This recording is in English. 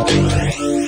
Okay.